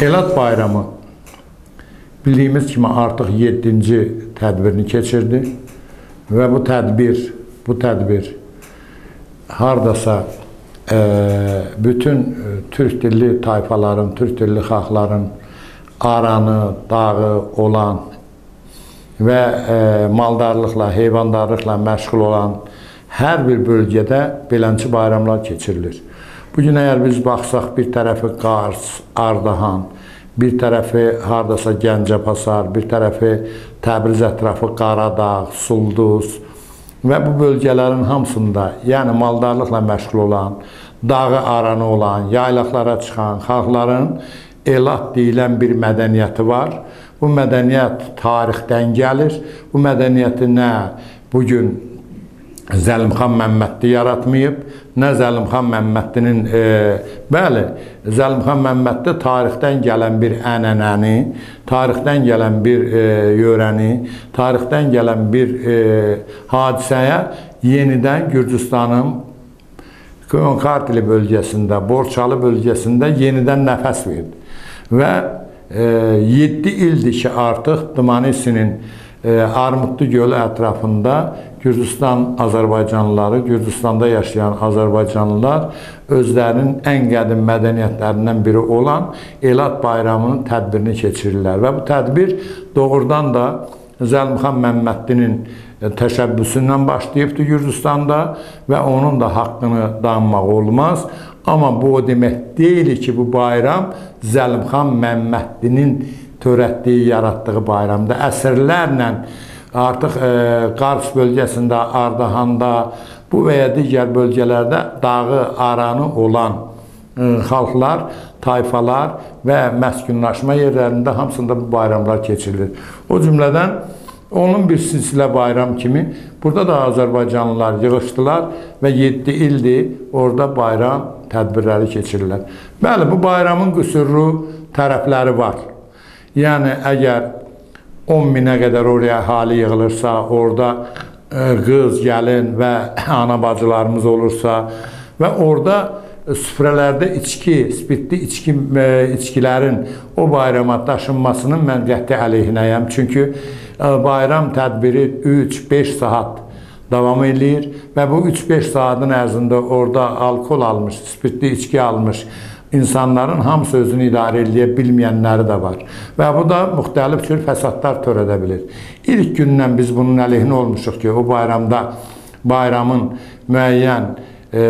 Elad bayramı bildiyimiz kimi artıq 7-ci tədbirini keçirdi və bu tədbir, bu tədbir hardasa e, bütün e, türk dilli tayfaların, türk dilli xalqların aranı, dağı olan və e, maldarlıqla, heyvandarlıqla məşğul olan hər bir bölgədə beləncə bayramlar keçirilir. Bu gün əgər biz baxsaq bir tərəfi Qars, Ardahan, bir tərəfi hardasa Gəncəpasar, bir tərəfi Təbriz ətrafı Qaradağ, Sulduz və bu bölgələrin hamısında, yəni maldarlıqla məşğul olan, dağı aranı olan, yaylaqlara çıxan xalqların elat deyilən bir mədəniyyəti var. Bu mədəniyyət tarixdən gəlir. Bu mədəniyyəti nə bu gün Zəlimxan Məmmədli yaratmayıb, nə Zəlimxan Məmmədlinin e, bəli, Zəlimxan Məmmədli tarixdən gələn bir ənənəni, tarixdən gələn bir e, yörəni, tarixdən gələn bir e, hadisəyə yenidən Gürcüstanın Kartili bölgəsində, Borçalı bölgəsində yenidən nəfəs verdi. Və e, 7 ildir ki, artıq Dmanisinin e, Armudlu gölü ətrafında Gürcüstan Azərbaycanlıları, Gürcüstanda yaşayan Azərbaycanlılar özlərinin ən qədim mədəniyyətlərindən biri olan Elad bayramının tədbirini keçirirlər. Və bu tədbir doğrudan da Zəlmxan Məmmədlinin e, təşəbbüsündən başlayıbdır Gürcüstanda və onun da haqqını danmaq olmaz. Amma bu o demək deyil ki, bu bayram Zəlmxan Məmmədlinin törətdiyi, yaratdığı bayramda əsrlərlə artıq e, Qars bölgəsində, Ardahanda, bu və ya digər bölgələrdə dağı aranı olan e, xalqlar, tayfalar və məskunlaşma yerlərində hamısında bu bayramlar keçirilir. O cümlədən onun bir silsilə bayram kimi burada da Azərbaycanlılar yığışdılar və 7 ildir orada bayram tədbirləri keçirirlər. Bəli, bu bayramın qüsurlu tərəfləri var. Yəni əgər 10 minə qədər oraya əhali yığılırsa, orada e, qız, gəlin və ana bacılarımız olursa və orada süfrələrdə içki, spirtli içki, e, içkilərin o bayrama daşınmasının mən qəti əleyhinəyəm. Çünki e, bayram tədbiri 3-5 saat davam eləyir və bu 3-5 saatın ərzində orada alkol almış, spirtli içki almış, insanların hamısı özünü idarə edə bilməyənləri də var. Və bu da müxtəlif cür fəsadlar törədə bilir. İlk gündən biz bunun əleyhinə olmuşuq ki, o bayramda bayramın müəyyən e,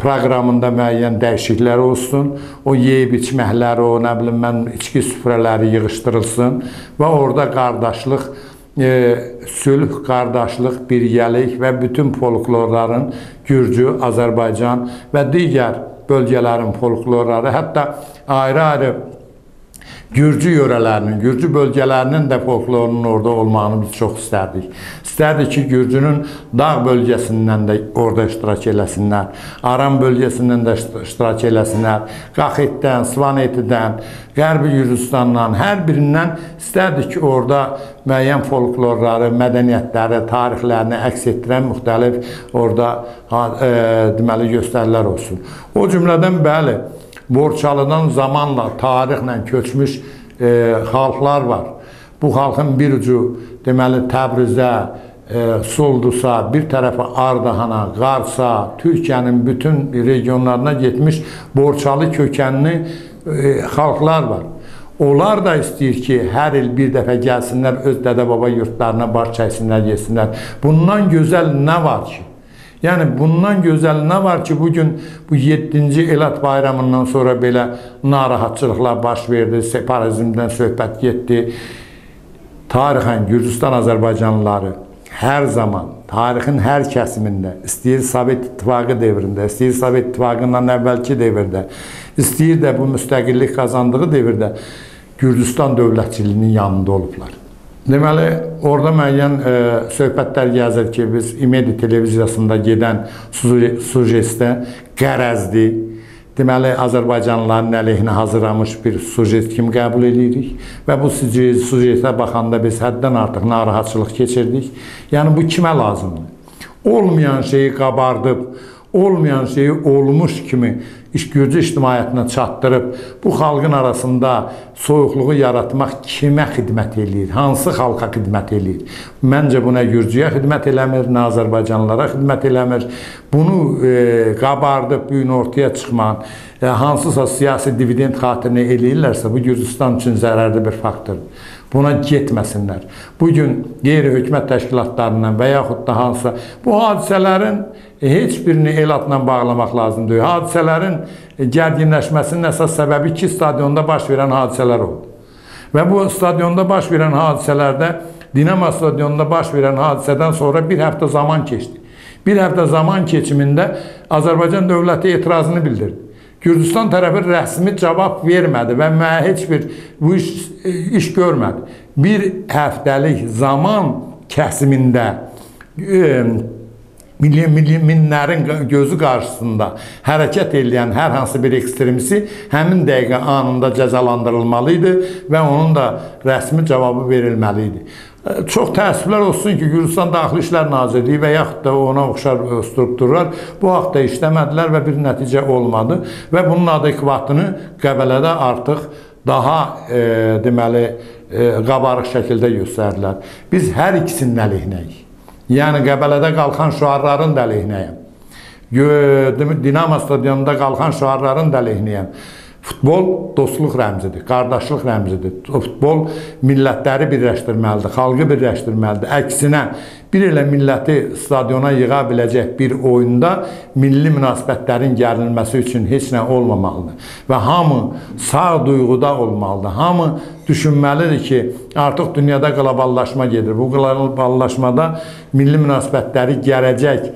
proqramında müəyyən dəyişikliklər olsun. O yeyib içməkləri, o nə bilim mən içki süfrələri yığışdırılsın və orada qardaşlıq e, sülh, qardaşlıq, birgəlik və bütün folklorların Gürcü, Azərbaycan və digər bölgələrin folklorları, hətta ayrı-ayrı Gürcü yörələrinin, Gürcü bölgələrinin də folklorunun orada olmağını biz çox istərdik. İstərdik ki, Gürcünün dağ bölgəsindən də orada iştirak eləsinlər, Aran bölgəsindən də iştirak eləsinlər, Qaxetdən, Svanetidən, Qərbi Gürcüstandan, hər birindən istərdik ki, orada müəyyən folklorları, mədəniyyətləri, tarixlərini əks etdirən müxtəlif orada e, deməli göstərilər olsun. O cümlədən bəli, Borçalıdan zamanla, tarixlə köçmüş e, xalqlar var. Bu xalqın bir ucu deməli Təbrizə, e, Soldusa, bir tərəfi Ardahana, Qarsa, Türkiyənin bütün regionlarına getmiş Borçalı kökənli e, xalqlar var. Onlar da istəyir ki, hər il bir dəfə gəlsinlər, öz dədə-baba yurtlarına baş çəksinlər, yesinlər. Bundan gözəl nə var ki? Yəni bundan gözəl nə var ki, bu gün bu 7-ci Elad bayramından sonra belə narahatçılıqlar baş verdi, separatizmdən söhbət getdi. Tarixən Gürcüstan Azərbaycanlıları hər zaman tarixin hər kəsimində, istəyir Sovet İttifaqı dövründə, istəyir Sovet İttifaqından əvvəlki dövrdə, istəyir də bu müstəqillik qazandığı dövrdə Gürcüstan dövlətçiliyinin yanında olublar. Deməli, orada müəyyən e, söhbətlər gəzir ki, biz İmedi televiziyasında gedən sujetdə qərəzdir. Deməli, Azərbaycanlıların əleyhinə hazırlamış bir sujet kimi qəbul edirik və bu sujetə baxanda biz həddən artıq narahatçılıq keçirdik. Yəni, bu kimə lazımdır? Olmayan şeyi qabardıb, olmayan şeyi olmuş kimi işgörcü ictimaiyyətinə çatdırıb bu xalqın arasında soyuqluğu yaratmaq kimə xidmət eləyir? Hansı xalqa xidmət eləyir? Məncə bu nə gürcüyə xidmət eləmir, nə Azərbaycanlılara xidmət eləmir. Bunu e, qabardıb bu gün ortaya çıxman, e, hansısa siyasi dividend xatirinə eləyirlərsə, bu Gürcüstan üçün zərərli bir faktordur. Buna getməsinlər. Bu gün qeyri-hökumət təşkilatlarından və yaxud da hansısa bu hadisələrin heç birini el adla bağlamaq lazım deyil. Hadisələrin gərginləşməsinin əsas səbəbi iki stadionda baş verən hadisələr oldu. Və bu stadionda baş verən hadisələrdə Dinamo stadionunda baş verən hadisədən sonra bir həftə zaman keçdi. Bir həftə zaman keçimində Azərbaycan dövləti etirazını bildirdi. Gürcüstan tərəfi rəsmi cavab vermədi və mənə heç bir bu iş, iş görmədi. Bir həftəlik zaman kəsimində e, milli, milli, minlərin gözü qarşısında hərəkət edən hər hansı bir ekstremisi həmin dəqiqə anında cəzalandırılmalı idi və onun da rəsmi cavabı verilməli idi. Çox təəssüflər olsun ki, Gürcistan Daxili İşlər Nazirliyi və yaxud da ona oxşar e, strukturlar bu haqda işləmədilər və bir nəticə olmadı və bunun adekvatını Qəbələdə artıq daha e, deməli e, qabarıq şəkildə göstərdilər. Biz hər ikisinin əleyhinəyik. Yəni Qəbələdə qalxan şüarların da əleyhinəyəm. Dinamo stadionunda qalxan şüarların da əleyhinəyəm. Futbol dostluq rəmzidir, qardaşlıq rəmzidir. Futbol millətləri birləşdirməlidir, xalqı birləşdirməlidir. Əksinə, bir elə milləti stadiona yığa biləcək bir oyunda milli münasibətlərin gərilməsi üçün heç nə olmamalıdır. Və hamı sağ duyğuda olmalıdır. Hamı düşünməlidir ki, artıq dünyada qloballaşma gedir. Bu qloballaşmada milli münasibətləri gələcək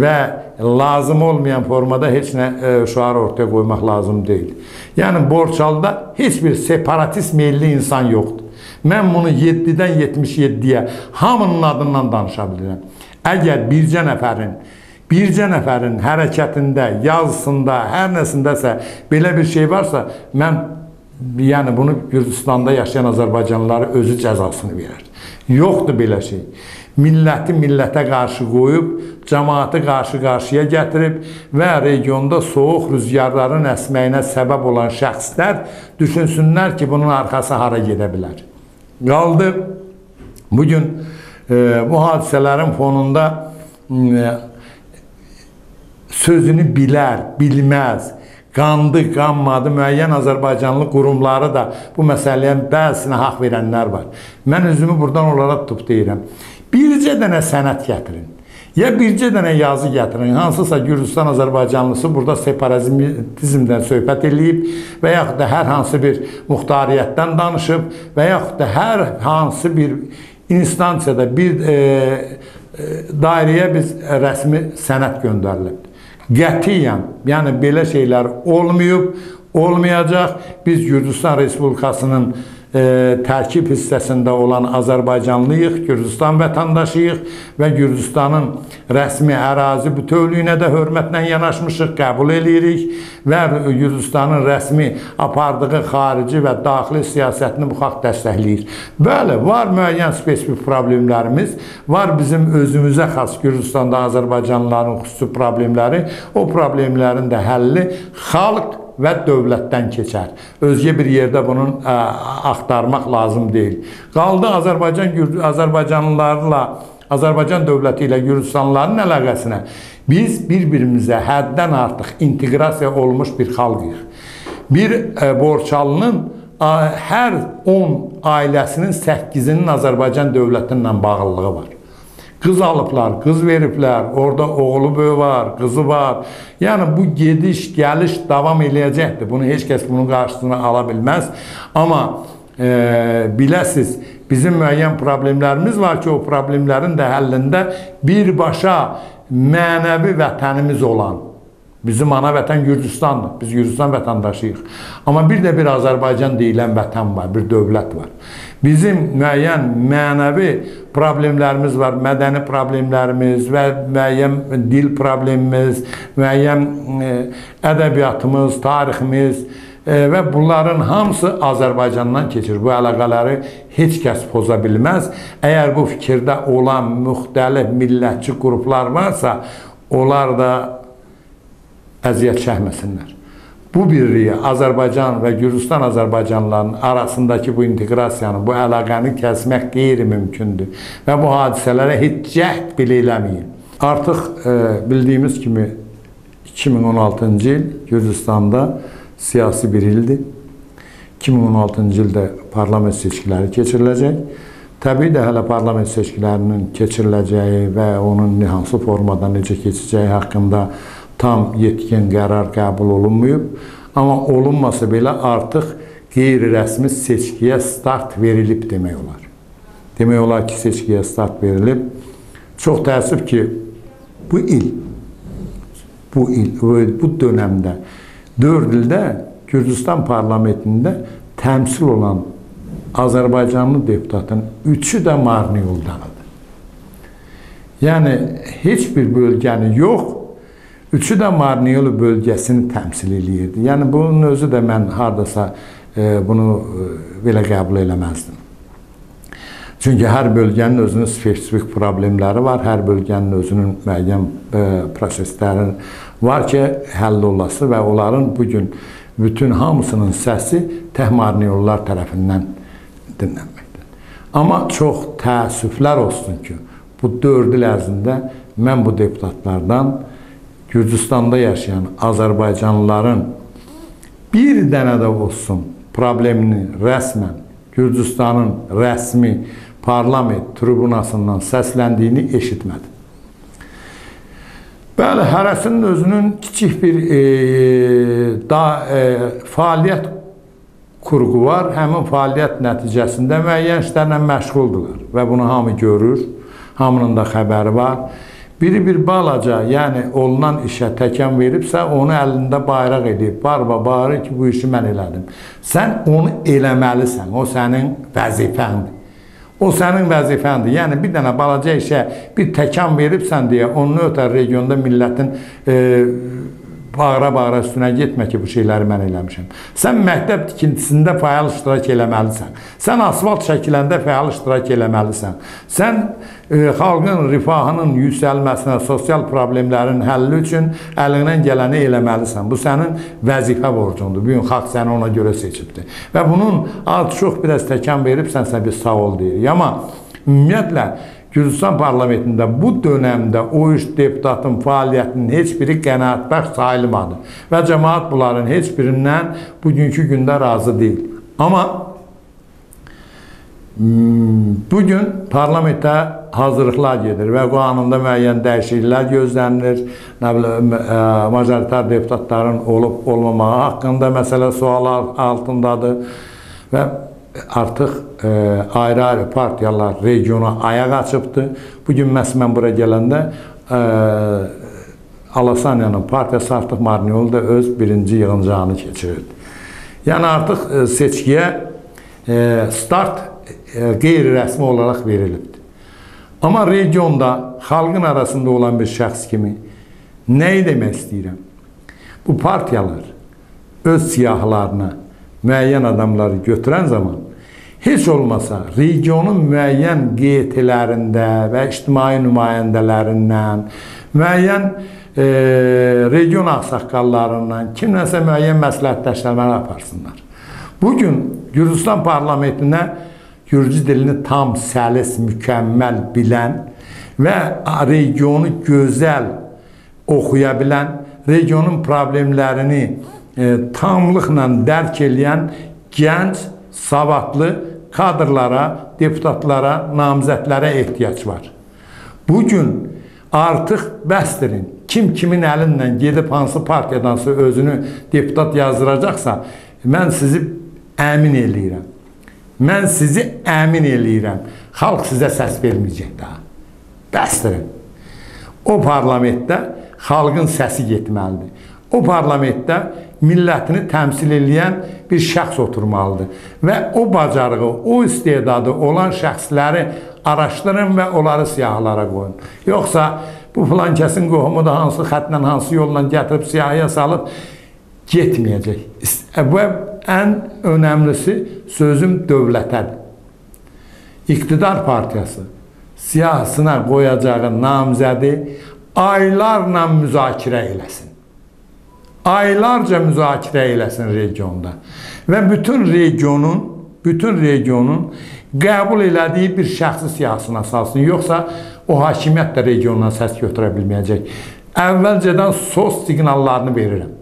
və lazım olmayan formada heç nə e, şüar ortaya qoymaq lazım deyil. Yəni Borçalıda heç bir separatist milli insan yoxdur. Mən bunu 7-dən 77-yə hamının adından danışa bilirəm. Əgər bircə nəfərin bircə nəfərin hərəkətində, yazısında, hər nəsindəsə belə bir şey varsa, mən yəni bunu Gürcüstanda yaşayan Azərbaycanlıları özü cəzasını verər. Yoxdur belə şey milləti millətə qarşı qoyub, cəmaatı qarşı-qarşıya gətirib və regionda soğuq rüzgarların əsməyinə səbəb olan şəxslər düşünsünlər ki, bunun arxası hara gedə bilər. Qaldı, bugün e, bu hadisələrin fonunda e, sözünü bilər, bilməz, qandı, qanmadı, müəyyən Azərbaycanlı qurumları da bu məsələyə bəzisinə haqq verənlər var. Mən özümü buradan onlara tutub deyirəm. Bircə dənə sənət gətirin. Ya bircə dənə yazı gətirin, hansısa Gürcistan Azərbaycanlısı burada separatizmdən söhbət eləyib və yaxud da hər hansı bir muxtariyyətdən danışıb və yaxud da hər hansı bir instansiyada bir e, e, dairəyə biz rəsmi sənət göndərilib. Qətiyyən, yəni belə şeylər olmayıb, olmayacaq. Biz Gürcistan Respublikasının tərkib hissəsində olan Azərbaycanlıyıq, Gürcüstan vətəndaşıyıq və Gürcüstanın rəsmi ərazi bütövlüyünə də hörmətlə yanaşmışıq, qəbul eləyirik və Gürcüstanın rəsmi apardığı xarici və daxili siyasətini bu xalq dəstəkləyir. Bəli, var müəyyən spesifik problemlərimiz, var bizim özümüzə xas Gürcüstanda Azərbaycanlıların xüsusi problemləri, o problemlərin də həlli xalq və dövlətdən keçər. Özgə bir yerdə bunun ə, axtarmaq lazım deyil. Qaldı Azərbaycan Azərbaycanlılarla Azərbaycan dövləti ilə Gürcüstanlıların əlaqəsinə. Biz bir-birimizə həddən artıq inteqrasiya olmuş bir xalqıyıq. Bir ə, Borçalının ə, hər 10 ailəsinin 8-inin Azərbaycan dövləti ilə bağlılığı var. Qız alıblar, qız veriblər, orada oğlu böyü var, qızı var. Yəni bu gediş, gəliş davam eləyəcəkdir. Bunu heç kəs bunun qarşısını ala bilməz. Amma e, biləsiz, bizim müəyyən problemlərimiz var ki, o problemlərin də həllində birbaşa mənəvi vətənimiz olan Bizim ana vətən Gürcüstandır. Biz Gürcüstan vətəndaşıyıq. Amma bir də bir Azərbaycan deyilən vətən var, bir dövlət var. Bizim müəyyən mənəvi problemlərimiz var, mədəni problemlərimiz və müəyyən dil problemimiz, müəyyən e, ədəbiyyatımız, tariximiz e, və bunların hamısı Azərbaycandan keçir. Bu əlaqələri heç kəs poza bilməz. Əgər bu fikirdə olan müxtəlif millətçi qruplar varsa, onlar da əziyyət çəkməsinlər. Bu birliyi Azərbaycan və Gürcüstan Azərbaycanlılarının arasındakı bu inteqrasiyanı, bu əlaqəni kəsmək qeyri-mümkündür və bu hadisələrə heç cəhd belə eləməyin. Artıq e, bildiyimiz kimi 2016-cı il Gürcüstanda siyasi bir ildir. 2016-cı ildə parlament seçkiləri keçiriləcək. Təbii də hələ parlament seçkilərinin keçiriləcəyi və onun hansı formada necə keçəcəyi haqqında tam yetkin qərar qəbul olunmayıb. Amma olunmasa belə artıq qeyri-rəsmi seçkiyə start verilib demək olar. Demək olar ki, seçkiyə start verilib. Çox təəssüf ki, bu il, bu il, bu dönəmdə 4 ildə Gürcüstan parlamentində təmsil olan Azərbaycanlı deputatın üçü də Marni yoldanıdır. Yəni, heç bir bölgəni yox, üçü də Marniyolu bölgəsini təmsil eləyirdi. Yəni, bunun özü də mən haradasa e, bunu e, belə qəbul eləməzdim. Çünki hər bölgənin özünün spesifik problemləri var, hər bölgənin özünün müəyyən e, prosesləri var ki, həll olası və onların bugün bütün hamısının səsi təhmarniyollar tərəfindən dinlənməkdir. Amma çox təəssüflər olsun ki, bu 4 il ərzində mən bu deputatlardan Gürcüstanda yaşayan Azərbaycanlıların bir dənə də olsun problemini rəsmən Gürcüstanın rəsmi parlament tribunasından səsləndiyini eşitmədim. Bəli, hərəsinin özünün kiçik bir e, da, e, fəaliyyət qurğu var. Həmin fəaliyyət nəticəsində müəyyən işlərlə məşğuldular və bunu hamı görür, hamının da xəbəri var. Biri bir balaca, yəni olunan işə təkan veribsə, onu əlində bayraq edib, barba bağırır ki, bu işi mən elədim. Sən onu eləməlisən, o sənin vəzifəndir. O sənin vəzifəndir. Yəni bir dənə balaca işə bir təkan veribsən deyə onun ötər regionda millətin e, bağıra-bağıra üstünə getmə ki, bu şeyləri mən eləmişəm. Sən məktəb tikintisində fəal iştirak eləməlisən. Sən asfalt çəkiləndə fəal iştirak eləməlisən. Sən e, xalqın rifahının yüksəlməsinə, sosial problemlərin həlli üçün əlindən gələni eləməlisən. Bu sənin vəzifə borcundur. Bu gün xalq səni ona görə seçibdir. Və bunun az çox biraz təkan veribsənsə biz sağ ol deyirik. Amma ümumiyyətlə Gürcüstan parlamentində bu dönəmdə o üç deputatın fəaliyyətinin heç biri qənaətbəxş sayılmadı və cəmaat bunların heç birindən bugünkü gündə razı deyil. Amma hmm, bugün parlamentdə hazırlıqlar gedir və qanunda müəyyən dəyişikliklər gözlənilir. Nə bilim, majoritar deputatların olub olmamağı haqqında məsələ sual altındadır və artıq e, ayrı-ayrı partiyalar regiona ayaq açıbdı. Bugün məhz mən bura gələndə e, Alasanyanın partiyası artıq Marniolda öz birinci yığıncağını keçirirdi. Yəni artıq e, seçkiyə start qeyri-rəsmi olaraq verilibdi. Amma regionda xalqın arasında olan bir şəxs kimi nəyi demək istəyirəm? Bu partiyalar öz siyahlarına müəyyən adamları götürən zaman heç olmasa regionun müəyyən qeytilərində və ictimai nümayəndələrindən, müəyyən e, region ağsaqqallarından kimləsə müəyyən məsləhətləşmələr aparsınlar. Bugün Gürcüstan parlamentinə Gürcü dilini tam, səlis, mükəmməl bilən və regionu gözəl oxuya bilən, regionun problemlərini e, tamlıqla dərk eləyən gənc, savadlı kadrlara, deputatlara, namizədlərə ehtiyac var. Bugün artıq bəsdirin. Kim kimin əlindən gedib hansı partiyadansa özünü deputat yazdıracaqsa, mən sizi əmin eləyirəm. Mən sizi əmin eləyirəm. Xalq sizə səs verməyəcək daha. Bəsdirin. O parlamentdə xalqın səsi getməlidir. O parlamentdə millətini təmsil edən bir şəxs oturmalıdır. Və o bacarığı, o istedadı olan şəxsləri araşdırın və onları siyahılara qoyun. Yoxsa bu filan kəsin qohumu da hansı xətlə, hansı yolla gətirib siyahıya salıb getməyəcək. Və ən önəmlisi sözüm dövlətədir. İqtidar partiyası siyahısına qoyacağı namzədi aylarla müzakirə eləsin. Aylarca müzakirə eləsin regionda və bütün regionun bütün regionun qəbul elədiyi bir şəxsi siyasına salsın. Yoxsa o hakimiyyət də regiondan səs götürə bilməyəcək. Əvvəlcədən sos siqnallarını verirəm.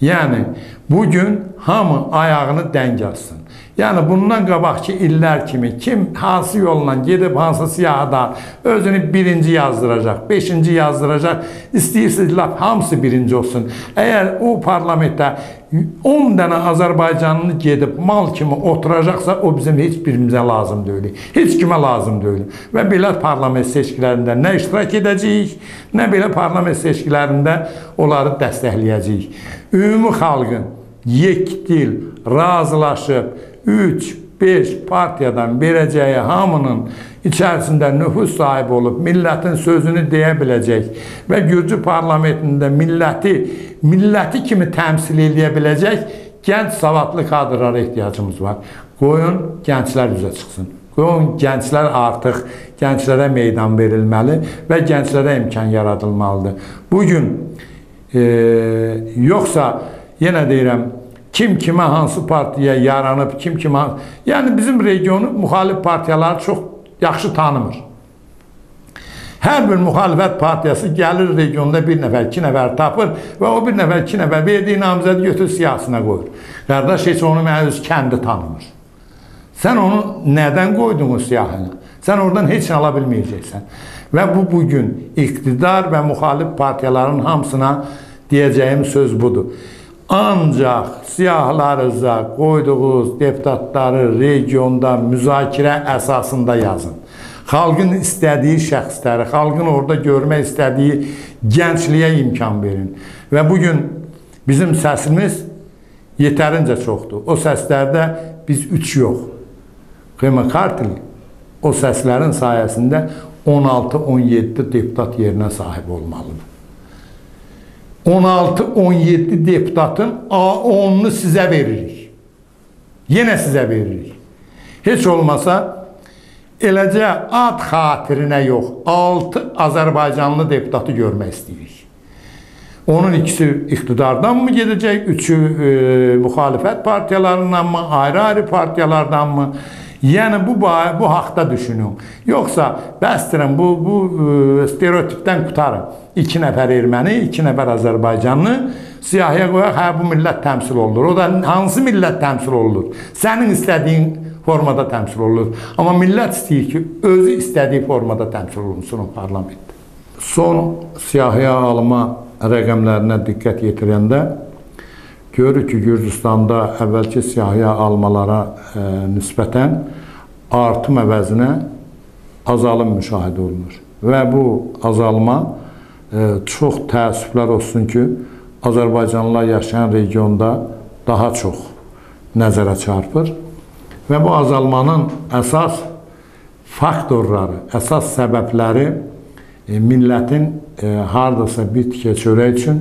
Yəni, bugün hamı ayağını dəng atsın. Yəni bundan qabaqki illər kimi kim hansı yolla gedib hansı siyahıda özünü birinci yazdıracaq, beşinci yazdıracaq, istəyirsiniz laf hamısı birinci olsun. Əgər o parlamentdə 10 dənə Azərbaycanlı gedib mal kimi oturacaqsa, o bizim heç birimizə lazım deyil. Heç kimə lazım deyil. Və belə parlament seçkilərində nə iştirak edəcəyik, nə belə parlament seçkilərində onları dəstəkləyəcəyik. Ümumi xalqın yekdil, razılaşıb, 3-5 partiyadan verəcəyi hamının içərisində nüfus sahibi olub, millətin sözünü deyə biləcək və Gürcü parlamentində milləti, milləti kimi təmsil edə biləcək gənc savadlı kadrlara ehtiyacımız var. Qoyun gənclər üzə çıxsın. Qoyun gənclər artıq gənclərə meydan verilməli və gənclərə imkan yaradılmalıdır. Bugün e, yoxsa yenə deyirəm, kim kimə hansı partiyaya yaranıb, kim kimə... Yəni bizim regionu müxalif partiyaları çox yaxşı tanımır. Hər bir müxalifət partiyası gəlir regionda bir nəfər, iki nəfər tapır və o bir nəfər, iki nəfər verdiyi namizədi götür siyasına qoyur. Qardaş heç onu mənə öz kəndi tanımır. Sən onu nədən qoydun o siyahını? Sən oradan heç nə ala bilməyəcəksən. Və bu bugün iqtidar və müxalif partiyaların hamısına deyəcəyim söz budur. Ancaq siyahlarınıza qoyduğunuz deputatları regionda müzakirə əsasında yazın. Xalqın istədiyi şəxsləri, xalqın orada görmək istədiyi gəncliyə imkan verin. Və bugün bizim səsimiz yetərincə çoxdur. O səslərdə biz üç yox. Qıyma Kartli o səslərin sayəsində 16-17 deputat yerinə sahib olmalıdır. 16-17 deputatın 10'unu sizə veririk. Yenə sizə veririk. Heç olmasa eləcə ad xatirinə yox, 6 Azərbaycanlı deputatı görmək istəyirik. Onun ikisi iqtidardan mı gedəcək, üçü e, müxalifət partiyalarından mı, ayrı-ayrı partiyalardan mı? Yəni bu bu haqda düşünün. Yoxsa bəsdirən bu bu e, stereotipdən qutarın. 2 nəfər erməni, 2 nəfər Azərbaycanlı siyahıya qoyaq, hə bu millət təmsil olunur. O da hansı millət təmsil olunur? Sənin istədiyin formada təmsil olunur. Amma millət istəyir ki, özü istədiyi formada təmsil olunsun o parlamentdə. Son siyahıya alma rəqəmlərinə diqqət yetirəndə görürük ki, Gürcüstanda əvvəlki siyahıya almalara e, nisbətən artım əvəzinə azalım müşahidə olunur. Və bu azalma e, çox təəssüflər olsun ki, Azərbaycanlılar yaşayan regionda daha çox nəzərə çarpır. Və bu azalmanın əsas faktorları, əsas səbəbləri e, millətin hardasa bir tikə çörək üçün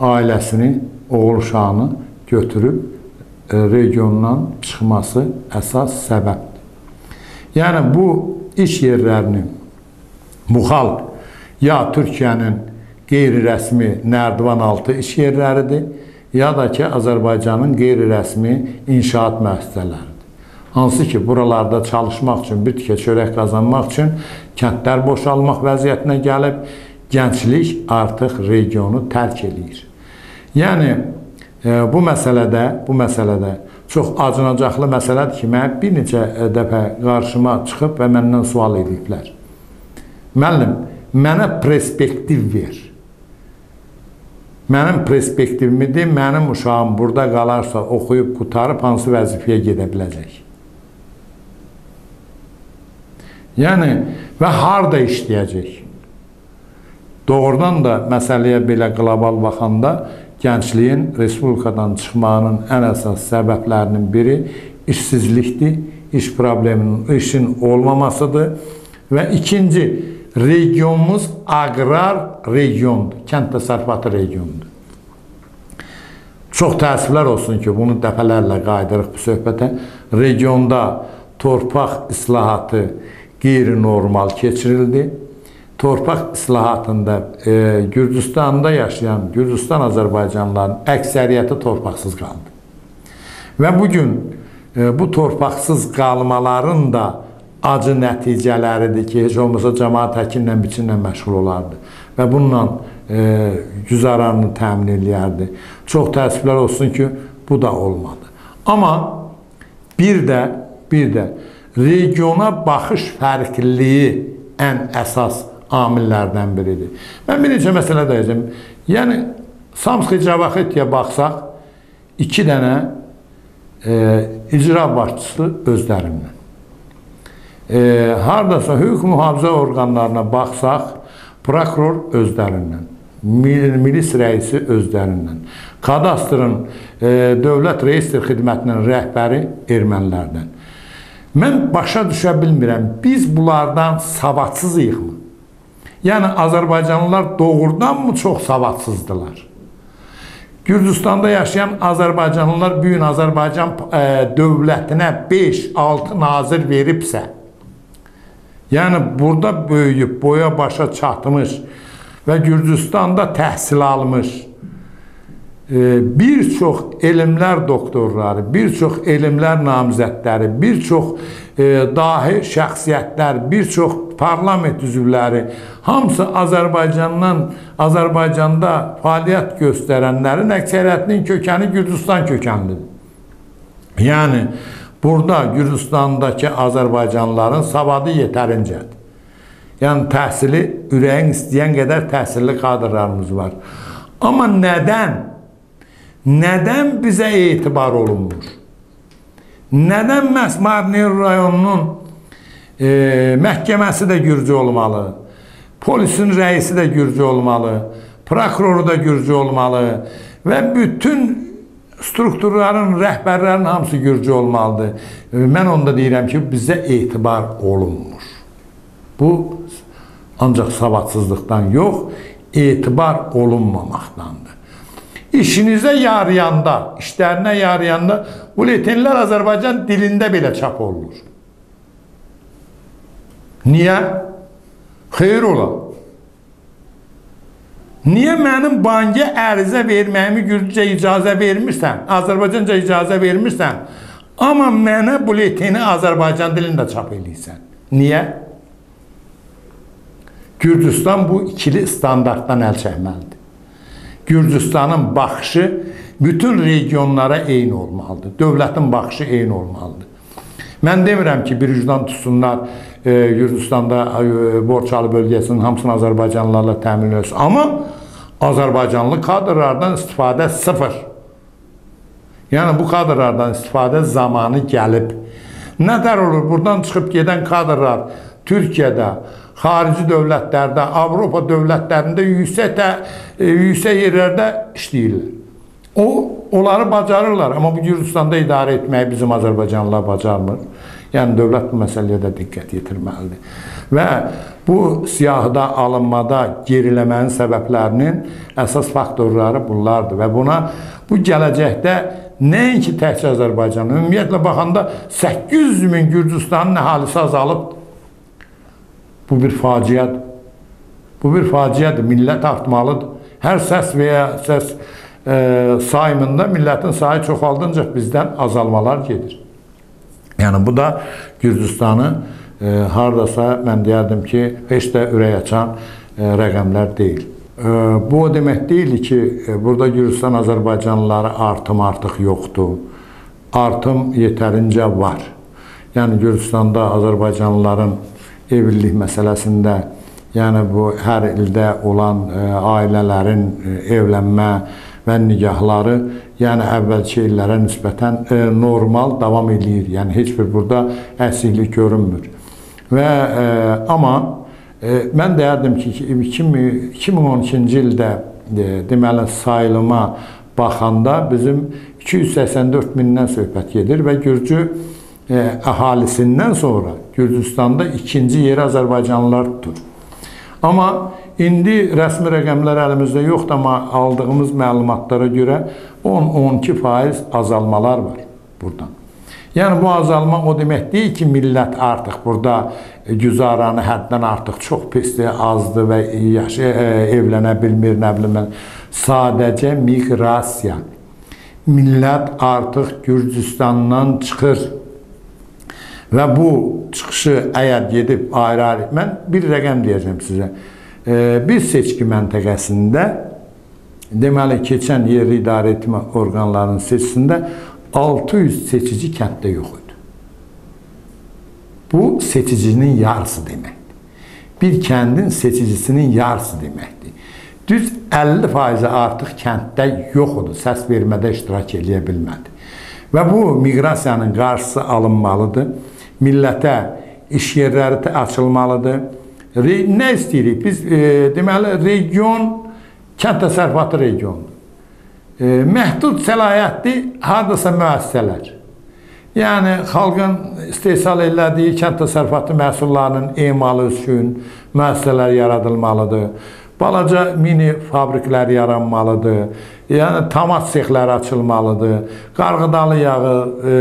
ailəsini oğul uşağını götürüb e, regiondan çıxması əsas səbəbdir. Yəni bu iş yerlərinin bu xalq ya Türkiyənin qeyri-rəsmi nərdivan altı iş yerləridir, ya da ki, Azərbaycanın qeyri-rəsmi inşaat müəssisələridir. Hansı ki, buralarda çalışmaq üçün, bir tikə çörək qazanmaq üçün kəndlər boşalmaq vəziyyətinə gəlib, gənclik artıq regionu tərk eləyir. Yəni e, bu məsələdə, bu məsələdə çox acınacaqlı məsələdir ki, mən bir neçə e, dəfə qarşıma çıxıb və məndən sual ediblər. Müəllim, mənə perspektiv ver. Mənim perspektivimi de, mənim uşağım burada qalarsa, oxuyub qutarıb hansı vəzifəyə gedə biləcək. Yəni və harda işləyəcək? Doğrudan da məsələyə belə qlobal baxanda gəncliyin respublikadan çıxmağının ən əsas səbəblərinin biri işsizlikdir, iş probleminin, işin olmamasıdır və ikinci, regionumuz aqrar regiondur, kənd təsərrüfatı regiondur. Çox təəssüflər olsun ki, bunu dəfələrlə qayıdırıq bu söhbətə. Regionda torpaq islahatı qeyri-normal keçirildi. Torpaq islahatında e, Gürcüstanda yaşayan Gürcüstan Azərbaycanlıların əksəriyyəti torpaqsız qaldı. Və bu gün e, bu torpaqsız qalmaların da acı nəticələridir ki, heç olmasa cəmaat həkinlə, biçinlə məşğul olardı və bununla e, güzaranını təmin eləyərdi. Çox təəssüflər olsun ki, bu da olmadı. Amma bir də bir də regiona baxış fərqliliyi ən əsas amillərdən biridir. Mən bir neçə məsələ deyəcəm. Yəni Samski Cavahetiyə baxsaq, iki dənə e, icra başçısı özlərindən. E, hardasa hüquq mühafizə orqanlarına baxsaq, prokuror özlərindən, milis rəisi özlərindən, kadastrın e, dövlət reestr xidmətinin rəhbəri ermənilərdən. Mən başa düşə bilmirəm, biz bunlardan savadsızıyıqmı? Yəni Azərbaycanlılar doğrudan mı çox savadsızdılar? Gürcüstanda yaşayan Azərbaycanlılar bu gün Azərbaycan e, dövlətinə 5-6 nazir veribsə, yəni burada böyüyüb, boya başa çatmış və Gürcüstanda təhsil almış bir çox elmlər doktorları, bir çox elmlər namizədləri, bir çox e, dahi şəxsiyyətlər, bir çox parlament üzvləri hamısı Azərbaycandan, Azərbaycanda fəaliyyət göstərənlərin əksəriyyətinin kökəni Gürcüstan kökənlidir. Yəni burada Gürcüstandakı Azərbaycanlıların savadı yetərincədir. Yəni təhsili ürəyin istəyən qədər təhsilli kadrlarımız var. Amma nədən? Nədən bizə etibar olunmur? Nədən məhz Marnir rayonunun e, məhkəməsi də gürcü olmalı? Polisin rəisi də gürcü olmalı, prokuroru da gürcü olmalı və bütün strukturların, rəhbərlərin hamısı gürcü olmalıdır. Mən onda deyirəm ki, bizə etibar olunmur. Bu ancaq savadsızlıqdan yox, etibar olunmamaqdandır. İşinizə yarayanda, işlərinə yarayanda buletinlər Azərbaycan dilində belə çap olunur. Niyə? Xeyr ola. Niyə mənim bankə ərizə verməyimi gürcə icazə vermirsən, Azərbaycanca icazə vermirsən, amma mənə buletini Azərbaycan dilində çap eləyirsən? Niyə? Gürcüstan bu ikili standartdan əl çəkməlidir. Gürcüstanın baxışı bütün regionlara eyni olmalıdır. Dövlətin baxışı eyni olmalıdır. Mən demirəm ki, bir ucdan tutsunlar, e, Gürcüstanda e, Borçalı bölgəsinin hamısını Azərbaycanlılarla təmin etsin. Amma Azərbaycanlı kadrlardan istifadə sıfır. Yəni bu kadrlardan istifadə zamanı gəlib. Nətər olur? Buradan çıxıb gedən kadrlar Türkiyədə, xarici dövlətlərdə, Avropa dövlətlərində yüksək, tə, e, yüksək yerlərdə işləyirlər. O, onları bacarırlar, amma bu Gürcüstanda idarə etməyi bizim Azərbaycanlılar bacarmır. Yəni dövlət bu məsələyə də diqqət yetirməlidir. Və bu siyahıda alınmada geriləmənin səbəblərinin əsas faktorları bunlardır və buna bu gələcəkdə nəinki təkcə Azərbaycan, ümumiyyətlə baxanda 800 min Gürcüstanın əhalisi azalıb. Bu bir faciədir. Bu bir faciədir. Millət artmalıdır. Hər səs və ya səs e, sayımında millətin sayı çoxaldınca bizdən azalmalar gedir. Yəni bu da Gürcüstanı e, hardasa mən deyərdim ki, heç də ürək açan e, rəqəmlər deyil. E, bu o demək deyil ki, e, burada Gürcüstan Azərbaycanlıları artım artıq yoxdur. Artım yetərincə var. Yəni Gürcüstanda Azərbaycanlıların evlilik məsələsində, yəni bu hər ildə olan e, ailələrin e, evlənmə və nigahları, yəni əvvəlki illərə nisbətən e, normal davam eləyir. Yəni heç bir burada əksiklik görünmür. Və e, amma e, mən deyərdim ki, 2012-ci ildə e, deməli sayılıma baxanda bizim 284 mindən söhbət gedir və Gürcü e, əhalisindən sonra Gürcüstanda ikinci yeri Azərbaycanlılar tutur. Amma İndi rəsmi rəqəmlər əlimizdə yoxdur, amma aldığımız məlumatlara görə 10-12% azalmalar var buradan. Yəni bu azalma o demək deyil ki, millət artıq burada güzaranı həddən artıq çox pisdir, azdır və yaşı e, evlənə bilmir, nə bilim mən. Sadəcə miqrasiya. Millət artıq Gürcüstandan çıxır. Və bu çıxışı əgər gedib ayrı-ayrı, mən bir rəqəm deyəcəm sizə. Bir seçki məntəqəsində, deməli, keçən yerli idarə etmə orqanlarının seçisində 600 seçici kənddə yox idi. Bu seçicinin yarısı deməkdir. Bir kəndin seçicisinin yarısı deməkdir. Düz 50% artıq kənddə yox idi, səs vermədə iştirak edə bilmədi. Və bu miqrasiyanın qarşısı alınmalıdır millətə iş yerləri açılmalıdır. Re nə istəyirik? Biz e, deməli region kənd təsərrüfatı regionudur. E, məhdud səlahiyyətli hardasa müəssisələr. Yəni xalqın istehsal elədiyi kənd təsərrüfatı məhsullarının emalı üçün müəssisələr yaradılmalıdır. Balaca mini fabriklər yaranmalıdır. Yəni tamat sexləri açılmalıdır. Qarğıdalı yağı, e,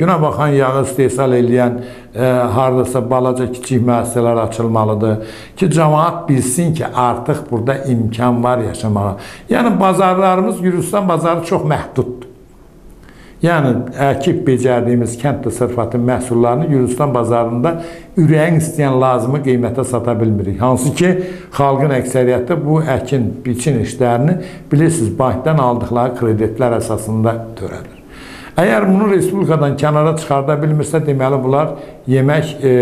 günə baxan yağı istehsal edən e, hardasa balaca kiçik müəssisələr açılmalıdır ki, cəmaət bilsin ki, artıq burada imkan var yaşamağa. Yəni bazarlarımız Gürcüstan bazarı çox məhduddur. Yəni əkib becərdiyimiz kənd təsərrüfatı məhsullarını Gürcüstan bazarında ürəyin istəyən lazımı qiymətə sata bilmirik. Hansı ki, xalqın əksəriyyəti bu əkin, biçin işlərini bilirsiniz, bankdan aldıqları kreditlər əsasında törədir. Əgər bunu respublikadan kənara çıxarda bilmirsə, deməli bunlar yemək e,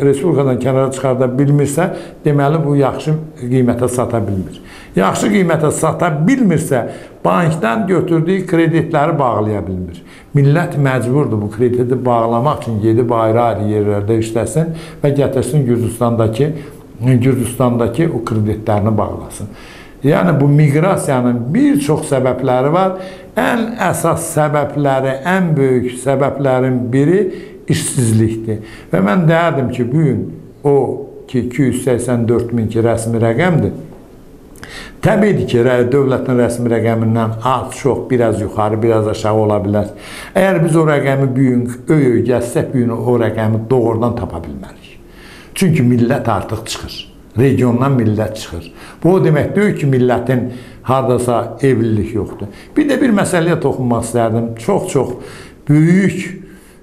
respublikadan kənara çıxarda bilmirsə, deməli bu yaxşı qiymətə sata bilmir. Yaxşı qiymətə sata bilmirsə, bankdan götürdüyü kreditləri bağlaya bilmir. Millət məcburdur bu krediti bağlamaq üçün gedib ayrı-ayrı yerlərdə işləsin və gətirsin Gürcüstandakı Gürcüstandakı o kreditlərini bağlasın. Yəni bu miqrasiyanın bir çox səbəbləri var. Ən əsas səbəbləri, ən böyük səbəblərin biri işsizlikdir. Və mən deyərdim ki, bu gün o ki 284 min ki rəsmi rəqəmdir. Təbiidir ki, dövlətin rəsmi rəqəmindən az, çox, biraz yuxarı, biraz aşağı ola bilər. Əgər biz o rəqəmi bu gün öy-öy gəzsək, bu gün o rəqəmi doğrudan tapa bilmərik. Çünki millət artıq çıxır regiondan millət çıxır. Bu o demək deyil ki, millətin hardasa evlilik yoxdur. Bir də bir məsələyə toxunmaq istərdim. Çox-çox böyük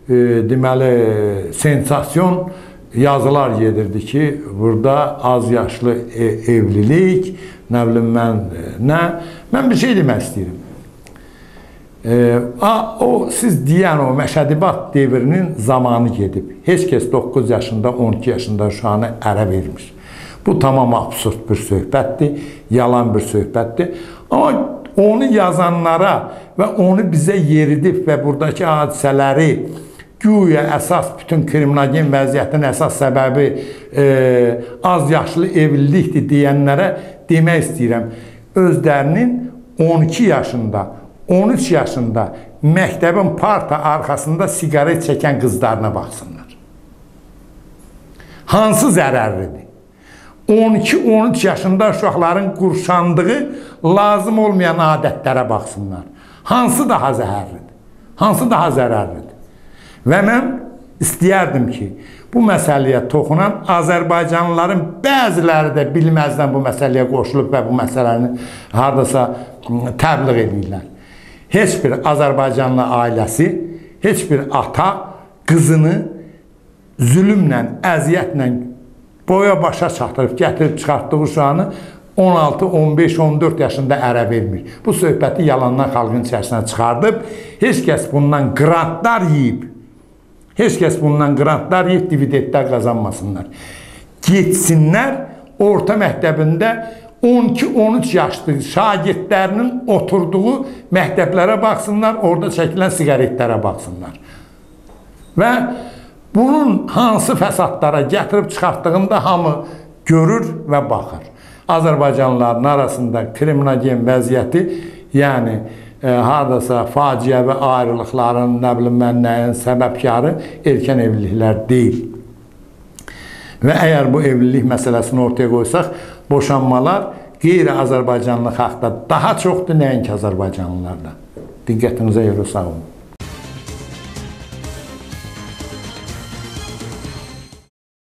e, deməli sensasiyon yazılar gedirdi ki, burada az yaşlı e, evlilik, nə bilim mən nə, mən bir şey demək istəyirəm. E, a, o siz deyən o məşədibat devrinin zamanı gedib. Heç kəs 9 yaşında, 12 yaşında uşağını ərə vermir. Bu tamam absurd bir söhbətdir, yalan bir söhbətdir. Amma onu yazanlara və onu bizə yeridib və buradakı hadisələri güya əsas bütün kriminogen vəziyyətin əsas səbəbi e, az yaşlı evlilikdir deyənlərə demək istəyirəm. Özlərinin 12 yaşında, 13 yaşında məktəbin parta arxasında siqaret çəkən qızlarına baxsınlar. Hansı zərərlidir? 12-13 yaşında uşaqların qurşandığı lazım olmayan adətlərə baxsınlar. Hansı daha zəhərlidir? Hansı daha zərərlidir? Və mən istəyərdim ki, bu məsələyə toxunan Azərbaycanlıların bəziləri də bilməzdən bu məsələyə qoşulub və bu məsələni hardasa təbliğ edirlər. Heç bir Azərbaycanlı ailəsi, heç bir ata qızını zülmlə, əziyyətlə boya başa çatdırıb, gətirib çıxartdığı uşağını 16, 15, 14 yaşında ərə vermir. Bu söhbəti yalandan xalqın içərisinə çıxardıb, heç kəs bundan qrantlar yiyib, heç kəs bundan qrantlar dividendlər qazanmasınlar. Getsinlər, orta məktəbində 12-13 yaşlı şagirdlərinin oturduğu məktəblərə baxsınlar, orada çəkilən siqaretlərə baxsınlar. Və Bunun hansı fəsadlara gətirib çıxartdığında hamı görür və baxır. Azərbaycanlıların arasında kriminogen vəziyyəti, yəni hardasa faciəvi ayrılıqların, nə bilim mən nəyin səbəbkarı erkən evliliklər deyil. Və əgər bu evlilik məsələsini ortaya qoysaq, boşanmalar qeyri-Azərbaycanlı xalqda daha çoxdur, nəinki Azərbaycanlılarda. Diqqətinizə görə sağ olun.